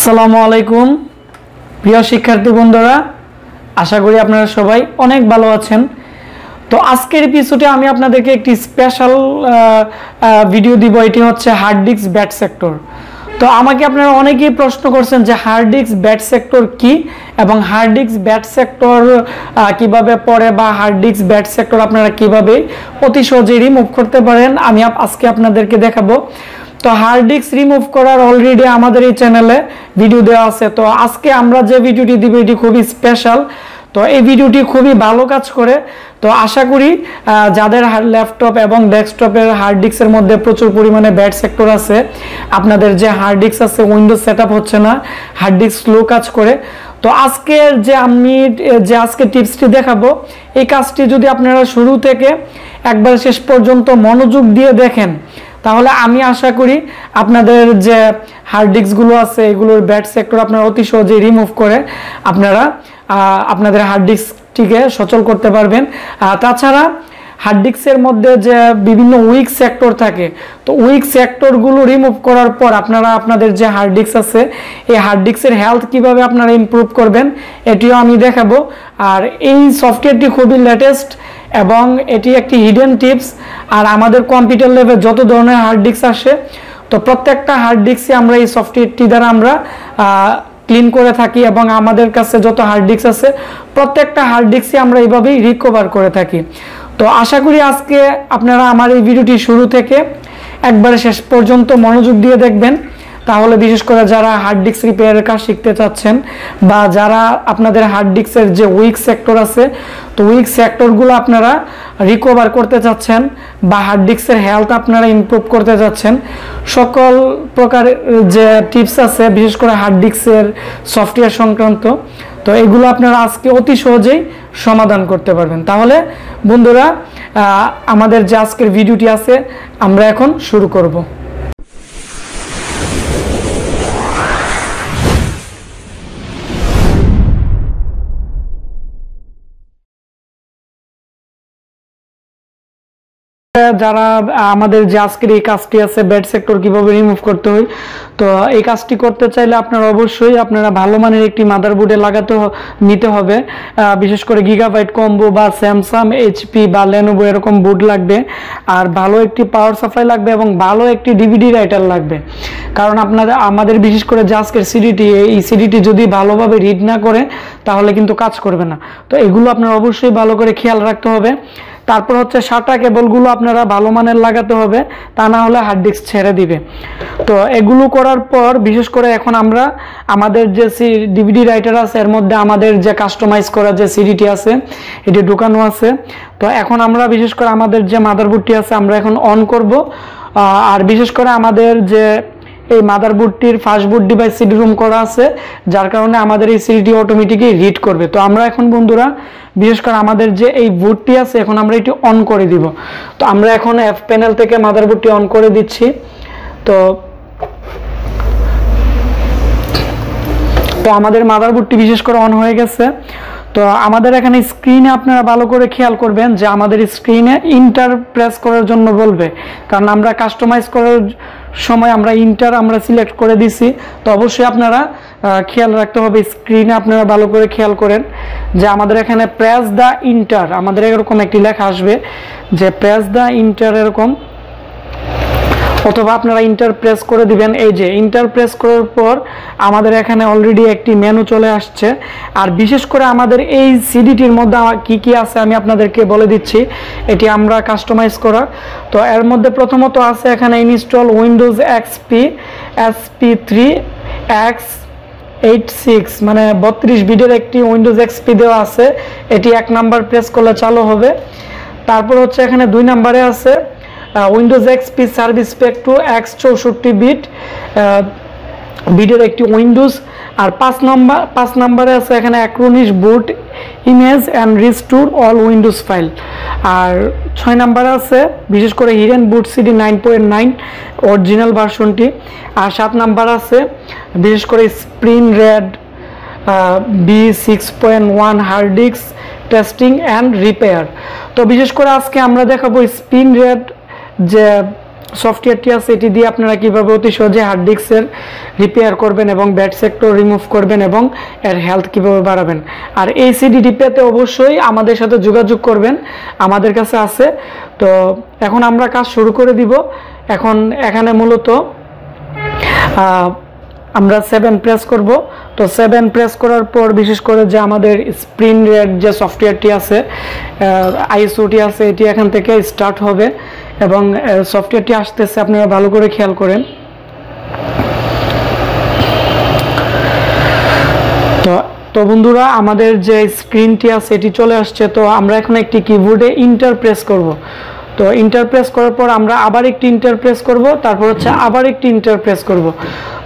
আসসালামু আলাইকুম। প্রিয় শিক্ষার্থী বন্ধুরা, আশা করি আপনারা সবাই অনেক ভালো আছেন। তো আজকের এপিসোডে আমি আপনাদেরকে একটি স্পেশাল ভিডিও দিব। এটি হচ্ছে হার্ড ডিস্ক ব্যাট সেক্টর তো আমাকে আপনারা অনেকেই প্রশ্ন করছেন যে হার্ড ডিস্ক ব্যাট সেক্টর কি এবং হার্ড ডিস্ক ব্যাট সেক্টর কীভাবে পড়ে বা হার্ড ডিস্ক ব্যাট সেক্টর আপনারা কীভাবে অতি সহজে রিমুভ করতে পারেন, আমি আজকে আপনাদেরকে দেখাবো। তো হার্ড ডিস্ক রিমুভ করার অলরেডি আমাদের এই চ্যানেলে ভিডিও দেওয়া আছে। তো আজকে আমরা যে ভিডিওটি দিব, এটি খুবই স্পেশাল তো এই ভিডিওটি খুবই ভালো কাজ করে। তো আশা করি যাদের ল্যাপটপ এবং ডেস্কটপের হার্ড ডিস্কের মধ্যে প্রচুর পরিমাণে ব্যাড সেক্টর আছে, আপনাদের যে হার্ড ডিস্ক আছে উইন্ডোজ সেট হচ্ছে না হার্ড ডিস্ক স্লো কাজ করে। তো আজকের যে আমি যে আজকে টিপসটি দেখাবো, এই কাজটি যদি আপনারা শুরু থেকে একবার শেষ পর্যন্ত মনোযোগ দিয়ে দেখেন তাহলে আমি আশা করি আপনাদের যে হার্ড ডিস্কগুলো আছে, এগুলোর ব্যাড সেক্টর আপনারা অতি সহজেই রিমুভ করে আপনারা আপনাদের হার্ড ডিস্কটিকে সচল করতে পারবেন। তাছাড়া হার্ড ডিস্কের মধ্যে যে বিভিন্ন উইক সেক্টর থাকে, তো উইক সেক্টরগুলো রিমুভ করার পর আপনারা, আপনাদের যে হার্ড ডিস্ক আছে, এই হার্ড ডিস্কের হেলথ কীভাবে আপনারা ইমপ্রুভ করবেন, এটিও আমি দেখাবো। আর এই সফটওয়্যারটি খুবই লেটেস্ট এবং এটি একটি হিডেন টিপস আর আমাদের কম্পিউটার লেভে যত ধরনের হার্ড ডিস্ক আসে, তো প্রত্যেকটা হার্ড ডিস্কে আমরা এই সফটওয়্যারটি দ্বারা আমরা ক্লিন করে থাকি এবং আমাদের কাছে যত হার্ড ডিস্ক আছে, প্রত্যেকটা হার্ড ডিস্কই আমরা এইভাবেই রিকভার করে থাকি। তো আশা করি আজকে আপনারা আমার এই ভিডিওটি শুরু থেকে একবারে শেষ পর্যন্ত মনোযোগ দিয়ে দেখবেন। তাহলে বিশেষ করে যারা হার্ড ডিস্ক রিপেয়ারের কাজ শিখতে চাচ্ছেন বা যারা আপনাদের হার্ড ডিস্কের যে উইক সেক্টর আছে, তো উইক সেক্টরগুলো আপনারা রিকভার করতে চাচ্ছেন বা হার্ড ডিস্কের হেলথ আপনারা ইমপ্রুভ করতে চাচ্ছেন। সকল প্রকার যে টিপস আছে, বিশেষ করে হার্ড ডিস্কের সফটওয়্যার সংক্রান্ত, তো এগুলো আপনারা আজকে অতি সহজেই সমাধান করতে পারবেন। তাহলে বন্ধুরা আমাদের যে আজকের ভিডিওটি আছে, আমরা এখন শুরু করব। যারা আমাদের যে আজকের এই কাজটি আছে ব্যাড সেক্টর কীভাবে রিমুভ করতে হয়, তো এই কাজটি করতে চাইলে আপনারা অবশ্যই আপনারা ভালো মানের একটি মাদারবোর্ডে লাগাতে নিতে হবে। বিশেষ করে গিগাবাইট কম্বো বা স্যামসাং এইচপি বা লেনোভো এরকম বোর্ড লাগবে। আর ভালো একটি পাওয়ার সাপ্লাই লাগবে এবং ভালো একটি ডিভিডি রাইটার লাগবে। কারণ আপনাদের আমাদের বিশেষ করে যে আজকের সিডিটি এই সিডিটি যদি ভালোভাবে রিড না করে, তাহলে কিন্তু কাজ করবে না। তো এগুলো আপনার অবশ্যই ভালো করে খেয়াল রাখতে হবে। তারপর হচ্ছে সাটা কেবলগুলো আপনারা ভালো মানের লাগাতে হবে, তা না হলে হার্ড ডিস্ক ছেড়ে দিবে। তো এগুলো করার পর, বিশেষ করে এখন আমরা, আমাদের যে সি ডিভিডি রাইটার আছে, এর মধ্যে আমাদের যে কাস্টমাইজ করা যে সিডিটি আছে, এটি ঢুকানো আছে। তো এখন আমরা, বিশেষ করে আমাদের যে মাদারবোর্ডটি আছে, আমরা এখন অন করব। আর বিশেষ করে আমাদের যে এই মাদারবোর্ডটির ফাস্টবোর্ড ডিভাইস সিডি রুম করা আছে, যার কারণে আমাদের এই সিডিটি অটোমেটিকই রিড করবে। তো আমরা এখন বন্ধুরা, বিশেষ করে আমাদের যে এই বোর্ডটি আছে, এখন আমরা এটি অন করে দিব। তো আমরা এখন এফ প্যানেল থেকে মাদারবোর্ডটি অন করে দিচ্ছি। তো তো আমাদের মাদারবোর্ডটি বিশেষ করে অন হয়ে গেছে। তো আমাদের এখানে স্ক্রিনে আপনারা ভালো করে খেয়াল করবেন যে আমাদের স্ক্রিনে ইন্টার প্রেস করার জন্য বলবে। কারণ আমরা কাস্টমাইজ করার সময় আমরা ইন্টার আমরা সিলেক্ট করে দিছি। তো অবশ্যই আপনারা খেয়াল রাখতে হবে স্ক্রিনে আপনারা ভালো করে খেয়াল করেন যে আমাদের এখানে প্রেস দ্য ইন্টার আমাদের এরকম একটি লেখা আসবে যে প্রেস দ্য ইন্টার এরকম অথবা আপনারা ইন্টার প্রেস করে দিবেন। এই যে ইন্টার প্রেস করার পর আমাদের এখানে অলরেডি একটি মেনু চলে আসছে। আর বিশেষ করে আমাদের এই সিডিটির মধ্যে কি কি আছে আমি আপনাদেরকে বলে দিচ্ছি। এটি আমরা কাস্টমাইজ করা। তো এর মধ্যে প্রথমত আছে এখানে install Windows XP SP three X eight six মানে বত্রিশ বিডের একটি উইন্ডোজ এক্সপি দেওয়া আছে। এটি এক নাম্বার প্রেস করলে চালু হবে। তারপর হচ্ছে এখানে দুই নাম্বারে আছে Windows XP service pack two X চৌষট্টি বিট বিটের একটি উইন্ডোজ আর পাঁচ নাম্বার পাঁচ নাম্বারে আছে এখানে Acronis boot image and restore all Windows file আর ছয় নাম্বারে আছে, বিশেষ করে Hiren boot CD nine point nine original ভার্সনটি আর সাত নাম্বার আছে, বিশেষ করে SpinRite B six point one hard disk testing and repair তো বিশেষ করে আজকে আমরা দেখাবো স্পিন রেড যে সফটওয়্যারটি আছে, এটি দিয়ে আপনারা কীভাবে অতি সহজে হার্ড ডিস্কের রিপেয়ার করবেন এবং ব্যাড সেক্টর রিমুভ করবেন এবং এর হেলথ কীভাবে বাড়াবেন। আর এই সিডি পেতে অবশ্যই আমাদের সাথে যোগাযোগ করবেন, আমাদের কাছে আছে। তো এখন আমরা কাজ শুরু করে দিব। এখন এখানে মূলত আমরা সেভেন প্রেস করব। তো সেভেন প্রেস করার পর বিশেষ করে যে আমাদের স্প্রিন রেড যে সফটওয়্যারটি আছে আইএসওটি আছে, এটি এখান থেকে স্টার্ট হবে। এবং সফটওয়্যারটি আসতেছে আপনারা ভালো করে খেয়াল করেন। তো তো বন্ধুরা, আমাদের যে স্ক্রিনটি আছে, এটি চলে আসছে। তো আমরা এখন একটি কিবোর্ডে ইন্টার প্রেস করব। তো ইন্টার প্রেস করার পর আমরা আবার একটি ইন্টার প্রেস করব, তারপর হচ্ছে আবার একটি ইন্টার প্রেস করব।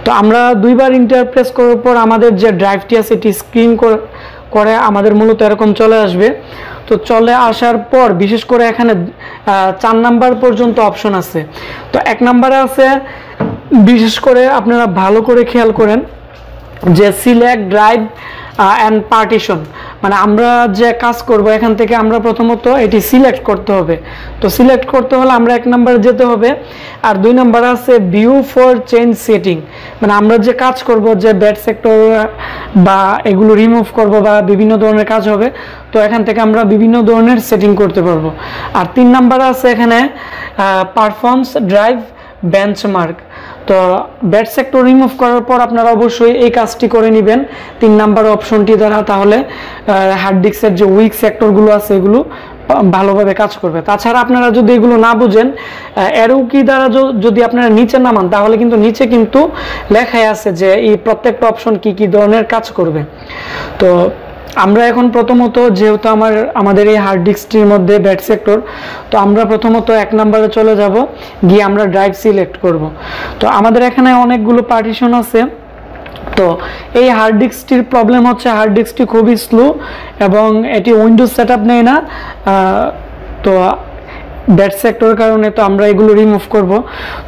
তো আমরা দুইবার ইন্টার প্রেস করার পর আমাদের যে ড্রাইভটি আছে, এটি স্ক্রিন করে আমাদের মূলত এরকম চলে আসবে। তো চলে আসার পর, বিশেষ করে এখানে চার নাম্বার পর্যন্ত অপশন আছে। তো এক নাম্বারে আছে, বিশেষ করে আপনারা ভালো করে খেয়াল করেন যে সিলেক্ট ড্রাইভ অ্যান্ড পার্টিশন মানে আমরা যে কাজ করব, এখান থেকে আমরা প্রথমত এটি সিলেক্ট করতে হবে। তো সিলেক্ট করতে হলে আমরা এক নম্বরে যেতে হবে, আর দুই নম্বর আছে ভিউ ফর চেঞ্জ সেটিং মানে আমরা যে কাজ করব, যে ব্যাড সেক্টর বা এগুলো রিমুভ করব বা বিভিন্ন ধরনের কাজ হবে, তো এখান থেকে আমরা বিভিন্ন ধরনের সেটিং করতে পারব। আর তিন নাম্বার আছে এখানে পারফর্মস ড্রাইভ বেঞ্চমার্ক তো ব্যাড সেক্টর রিমুভ করার পর আপনারা অবশ্যই এই কাজটি করে নেবেন। তিন নাম্বার অপশনটি দ্বারা তাহলে হার্ড ডিস্কের যে উইক সেক্টরগুলো আছে এগুলো ভালোভাবে কাজ করবে। তাছাড়া আপনারা যদি এগুলো না বুঝেন এরও কি দ্বারা যদি আপনারা নিচে নামান, তাহলে কিন্তু নিচে কিন্তু লেখাই আছে যে এই প্রত্যেকটা অপশন কি কি ধরনের কাজ করবে। তো আমরা এখন প্রথমত, যেহেতু আমার, আমাদের এই হার্ড ডিস্কটির মধ্যে ব্যাট সেক্টর তো আমরা প্রথমত এক নম্বরে চলে যাব, গিয়ে আমরা ড্রাইভ সিলেক্ট করব। তো আমাদের এখানে অনেকগুলো পার্টিশন আছে। তো এই হার্ড ডিস্কটির প্রবলেম হচ্ছে হার্ড ডিস্কটি খুবই স্লো এবং এটি উইন্ডোজ সেট আপ নেয় না। তো ব্যাট সেক্টরের কারণে তো আমরা এগুলো রিমুভ করব।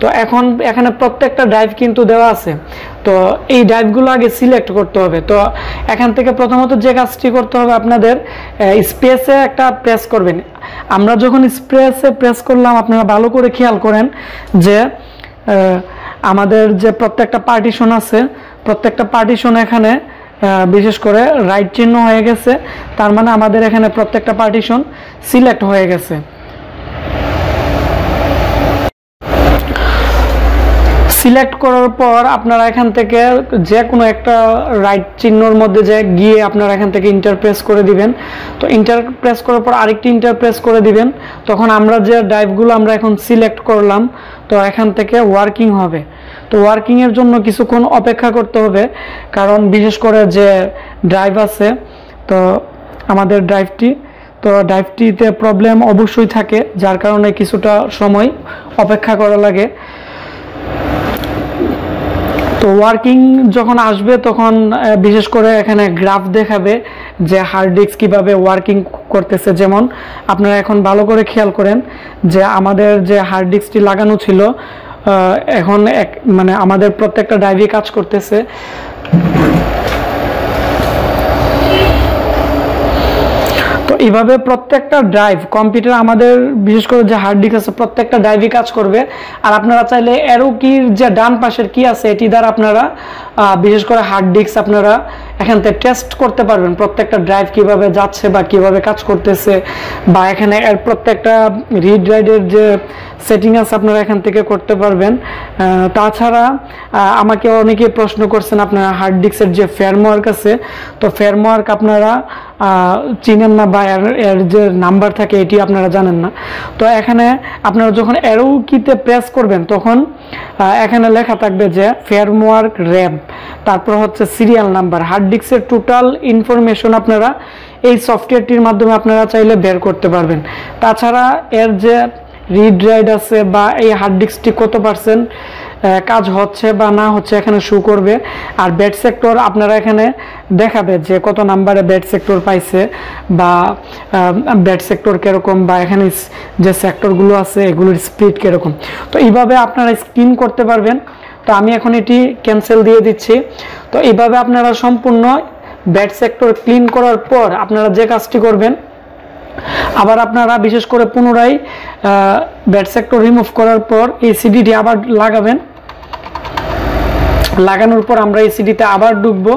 তো এখন এখানে প্রত্যেকটা ড্রাইভ কিন্তু দেওয়া আছে। তো এই ড্রাইভগুলো আগে সিলেক্ট করতে হবে। তো এখান থেকে প্রথমত যে কাজটি করতে হবে আপনাদের স্পেসে একটা প্রেস করবেন। আমরা যখন স্পেসে প্রেস করলাম, আপনারা ভালো করে খেয়াল করেন যে আমাদের যে প্রত্যেকটা পার্টিশন আছে, প্রত্যেকটা পার্টিশন এখানে বিশেষ করে রাইট চিহ্ন হয়ে গেছে। তার মানে আমাদের এখানে প্রত্যেকটা পার্টিশন সিলেক্ট হয়ে গেছে। সিলেক্ট করার পর আপনারা এখান থেকে যে কোনো একটা রাইট চিহ্নর মধ্যে যে গিয়ে আপনারা এখান থেকে ইন্টারপ্রেস করে দিবেন। তো ইন্টারপ্রেস করার পর আরেকটি ইন্টারপ্রেস করে দিবেন। তখন আমরা যে ড্রাইভগুলো আমরা এখন সিলেক্ট করলাম, তো এখান থেকে ওয়ার্কিং হবে। তো ওয়ার্কিংয়ের জন্য কিছুক্ষণ অপেক্ষা করতে হবে, কারণ বিশেষ করে যে ড্রাইভ আছে, তো আমাদের ড্রাইভটি তো ড্রাইভটিতে প্রবলেম অবশ্যই থাকে, যার কারণে কিছুটা সময় অপেক্ষা করা লাগে। তো ওয়ার্কিং যখন আসবে তখন বিশেষ করে এখানে গ্রাফ দেখাবে যে হার্ড ডিস্ক কীভাবে ওয়ার্কিং করতেছে। যেমন আপনারা এখন ভালো করে খেয়াল করেন যে আমাদের যে হার্ড ডিস্কটি লাগানো ছিল এখন এক মানে আমাদের প্রত্যেকটা ড্রাইভে কাজ করতেছে। তো এইভাবে প্রত্যেকটা ড্রাইভ কম্পিউটার আমাদের, বিশেষ করে যে হার্ড ডিস্ক আছে, প্রত্যেকটা ড্রাইভই কাজ করবে। আর আপনারা চাইলে এরও কি যে ডান পাশের কি আছে, এটি দ্বারা আপনারা বিশেষ করে হার্ড ডিস্ক আপনারা এখান থেকে টেস্ট করতে পারবেন প্রত্যেকটা ড্রাইভ কীভাবে যাচ্ছে বা কীভাবে কাজ করতেছে। বা এখানে এর প্রত্যেকটা রিড রাইডের যে সেটিং আছে আপনারা এখান থেকে করতে পারবেন। তাছাড়া আমাকে অনেকে প্রশ্ন করছেন আপনারা হার্ড ডিস্কের যে ফেয়ারমার্ক আছে, তো ফেয়ারমার্ক আপনারা চিনেন না বা এর যে নাম্বার থাকে এটি আপনারা জানেন না। তো এখানে আপনারা যখন অ্যারো কিতে প্রেস করবেন, তখন এখানে লেখা থাকবে যে ফেয়ারমার্ক র্যাম তারপর হচ্ছে সিরিয়াল নাম্বার হার্ড ডিস্কের টোটাল ইনফরমেশন আপনারা এই সফটওয়্যারটির মাধ্যমে আপনারা চাইলে বের করতে পারবেন। তাছাড়া এর যে রিড রাইড আছে বা এই হার্ড ডিস্কটি কত পার্সেন্ট কাজ হচ্ছে বা না হচ্ছে এখানে শো করবে। আর ব্যাড সেক্টর আপনারা এখানে দেখাবে যে কত নাম্বারে ব্যাড সেক্টর পাইছে বা ব্যাড সেক্টর কীরকম বা এখানে যে সেক্টরগুলো আছে এগুলোর স্পিড কীরকম। তো এইভাবে আপনারা স্ক্রিন করতে পারবেন। তো আমি এখন এটি ক্যান্সেল দিয়ে দিচ্ছি। তো এইভাবে আপনারা সম্পূর্ণ ব্যাড সেক্টর ক্লিন করার পর আপনারা যে কাজটি করবেন আবার আপনারা বিশেষ করে পুনরায় ব্যাট সেক্টর রিমুভ করার পর এই সিডিটি আবার লাগাবেন। লাগানোর পর আমরা এই সিডিতে আবার ঢুকবো।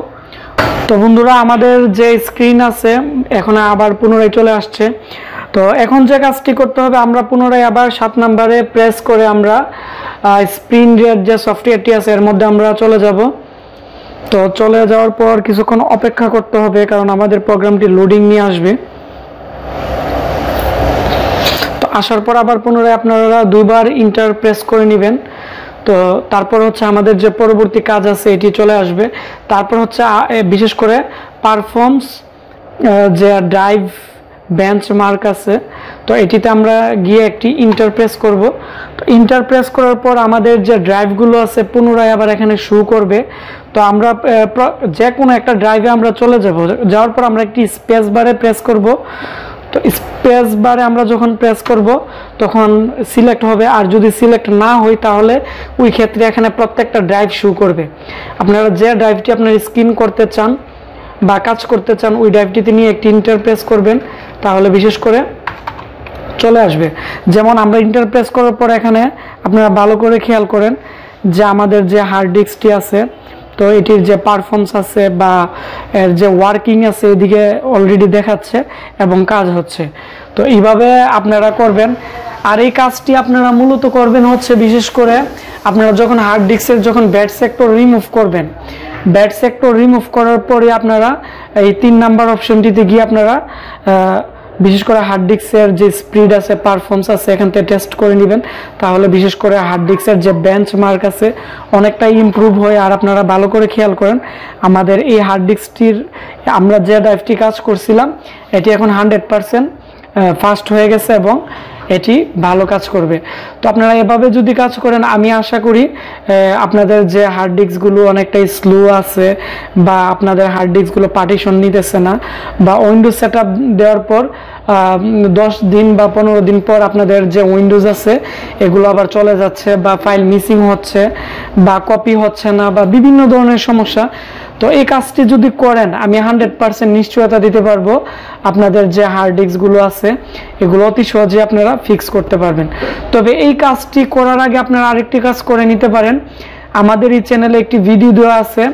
তো বন্ধুরা, আমাদের যে স্ক্রিন আছে, এখন আবার পুনরায় চলে আসছে। তো এখন যে কাজটি করতে হবে, আমরা পুনরায় আবার সাত নাম্বারে প্রেস করে আমরা স্ক্রিন যে সফটওয়্যারটি আছে, এর মধ্যে আমরা চলে যাব। তো চলে যাওয়ার পর কিছুক্ষণ অপেক্ষা করতে হবে, কারণ আমাদের প্রোগ্রামটি লোডিং নিয়ে আসবে। তো আসার পর আবার পুনরায় আপনারা দুইবার ইন্টার প্রেস করে নেবেন। তো তারপর হচ্ছে আমাদের যে পরবর্তী কাজ আছে, এটি চলে আসবে। তারপর হচ্ছে বিশেষ করে পারফর্মস যে ড্রাইভ বেঞ্চ মার্ক আছে, তো এটিতে আমরা গিয়ে একটি ইন্টারপ্রেস করব। তো ইন্টারপ্রেস করার পর আমাদের যে ড্রাইভগুলো আছে, পুনরায় আবার এখানে শু করবে। তো আমরা যে কোনো একটা ড্রাইভে আমরা চলে যাব। যাওয়ার পর আমরা একটি স্পেস বারে প্রেস করব। তো স্পেস বারে আমরা যখন প্রেস করব, তখন সিলেক্ট হবে। আর যদি সিলেক্ট না হয়, তাহলে ওই ক্ষেত্রে এখানে প্রত্যেকটা ড্রাইভ শু করবে। আপনারা যে ড্রাইভটি আপনার স্ক্রিন করতে চান বা কাজ করতে চান, ওই ড্রাইভটিতে নিয়ে একটি ইন্টারপ্রেস করবেন। তাহলে বিশেষ করে চলে আসবে। যেমন আমরা ইন্টারপ্রেস করার পর এখানে আপনারা ভালো করে খেয়াল করেন যে আমাদের যে হার্ড ডিস্কটি আছে তো এটির যে পারফরমেন্স আছে বা এর যে ওয়ার্কিং আছে এদিকে অলরেডি দেখাচ্ছে এবং কাজ হচ্ছে। তো এইভাবে আপনারা করবেন। আর এই কাজটি আপনারা মূলত করবেন হচ্ছে বিশেষ করে আপনারা যখন হার্ড ডিস্কের যখন ব্যাট সেক্টর রিমুভ করবেন ব্যাট সেক্টর রিমুভ করার পরে আপনারা এই তিন নাম্বার অপশনটিতে গিয়ে আপনারা বিশেষ করে হার্ড ডিস্কের যে স্পিড আছে পারফর্মস আছে, এখান থেকে টেস্ট করে নেবেন। তাহলে বিশেষ করে হার্ড ডিস্কের যে বেঞ্চ মার্ক আছে, অনেকটাই ইম্প্রুভ হয়। আর আপনারা ভালো করে খেয়াল করেন, আমাদের এই হার্ড ডিস্কটির আমরা যে ড্রাইভটি কাজ করছিলাম, এটি এখন হান্ড্রেড পারসেন্ট ফাস্ট হয়ে গেছে এবং এটি ভালো কাজ করবে। তো আপনারা এভাবে যদি কাজ করেন, আমি আশা করি আপনাদের যে হার্ড ডিস্কগুলো অনেকটাই স্লো আছে বা আপনাদের হার্ড ডিস্কগুলো পার্টিশন নিতেছে না বা উইন্ডোজ সেট দেওয়ার পর দশ দিন বা পনেরো দিন পর আপনাদের যে উইন্ডোজ আছে, এগুলো আবার চলে যাচ্ছে বা ফাইল মিসিং হচ্ছে বা কপি হচ্ছে না বা বিভিন্ন ধরনের সমস্যা। তো এই কাজটি যদি করেন, আমি হান্ড্রেড পার্সেন্ট নিশ্চয়তা দিতে পারব আপনাদের যে হার্ড ডিস্কগুলো আছে, এগুলো অতি সহজে আপনারা ফিক্স করতে পারবেন। তবে এই কাজটি করার আগে আপনারা আরেকটি কাজ করে নিতে পারেন। আমাদের এই চ্যানেলে একটি ভিডিও দেওয়া আছে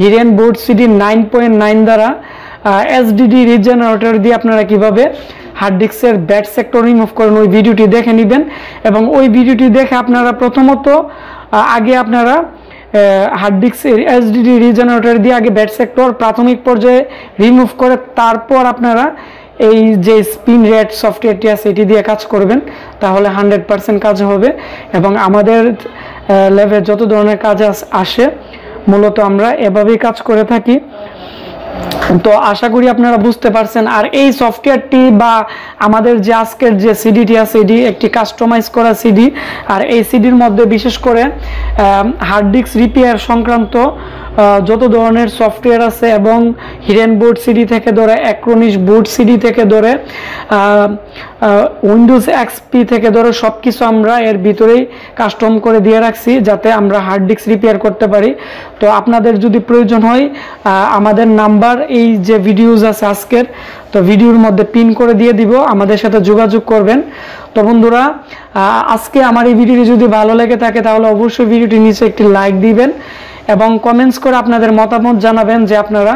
Hiren's boot CD nine point nine দ্বারা এসডিডি রিজেনারেটর দিয়ে আপনারা কীভাবে হার্ড ডিস্কের ব্যাট সেক্টর রিমুভ করেন, ওই ভিডিওটি দেখে নেবেন। এবং ওই ভিডিওটি দেখে আপনারা প্রথমত আগে আপনারা হার্ড ডিস্ক এসডিডি রিজেনারেটর দিয়ে আগে ব্যাট সেক্টর প্রাথমিক পর্যায়ে রিমুভ করে তারপর আপনারা এই যে স্পিন রেট সফটওয়্যারটি আছে, এটি দিয়ে কাজ করবেন, তাহলে হান্ড্রেড পারসেন্ট কাজ হবে। এবং আমাদের ল্যাবে যত ধরনের কাজ আসে, মূলত আমরা এভাবেই কাজ করে থাকি। তো আশা করি আপনারা বুঝতে পারছেন। আর এই সফটওয়্যারটি বা আমাদের যে আজকের যে সিডিটি আছে, এটি একটি কাস্টমাইজ করা সিডি আর এই সিডির মধ্যে বিশেষ করে হার্ড ডিস্ক রিপেয়ার সংক্রান্ত যত ধরনের সফটওয়্যার আছে এবং হিরেন বোর্ড সিডি থেকে ধরে অ্যাক্রোনিস বোর্ড সিডি থেকে ধরে উইন্ডোজ এক্সপি থেকে ধরে সব কিছু আমরা এর ভিতরেই কাস্টম করে দিয়ে রাখছি, যাতে আমরা হার্ড ডিস্ক রিপেয়ার করতে পারি। তো আপনাদের যদি প্রয়োজন হয় আমাদের নাম্বার এই যে ভিডিওজ আছে আজকের, তো ভিডিওর মধ্যে পিন করে দিয়ে দিব, আমাদের সাথে যোগাযোগ করবেন। তো বন্ধুরা আজকে আমার এই ভিডিওটি যদি ভালো লেগে থাকে, তাহলে অবশ্যই ভিডিওটি নিচে একটি লাইক দিবেন এবং কমেন্টস করে আপনাদের মতামত জানাবেন যে আপনারা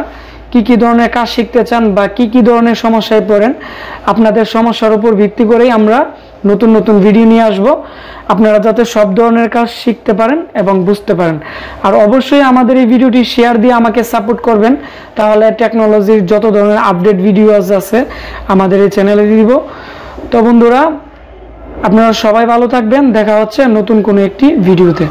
কি কি ধরনের কাজ শিখতে চান বা কি কি ধরনের সমস্যায় পড়েন। আপনাদের সমস্যার উপর ভিত্তি করেই আমরা নতুন নতুন ভিডিও নিয়ে আসব। আপনারা যাতে সব ধরনের কাজ শিখতে পারেন এবং বুঝতে পারেন। আর অবশ্যই আমাদের এই ভিডিওটি শেয়ার দিয়ে আমাকে সাপোর্ট করবেন। তাহলে টেকনোলজির যত ধরনের আপডেট ভিডিওস আছে, আমাদের এই চ্যানেলে দিব। তো বন্ধুরা, আপনারা সবাই ভালো থাকবেন। দেখা হচ্ছে নতুন কোনো একটি ভিডিওতে